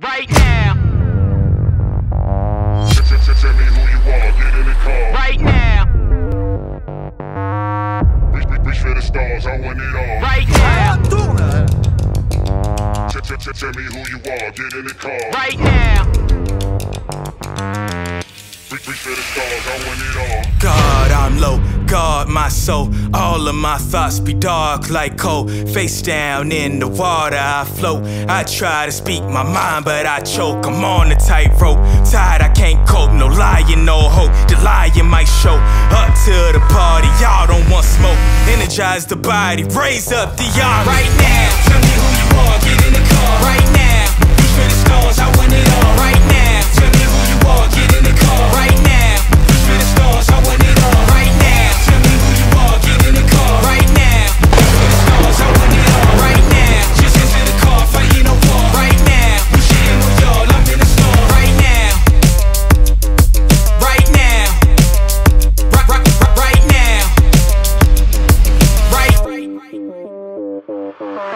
Right now, Tell me who you are, get in the car. right now, Reach, reach, for the stars, I want it all. right now, tell me who you are, get in the car. right now. God, I'm low. God, my soul. All of my thoughts be dark like coal. Face down in the water, I float. I try to speak my mind, but I choke. I'm on a tightrope. Tired, I can't cope. No lying, no hope. The lying might show. Up to the party, y'all don't want smoke. Energize the body, raise up the army. Right now, Mm-hmm.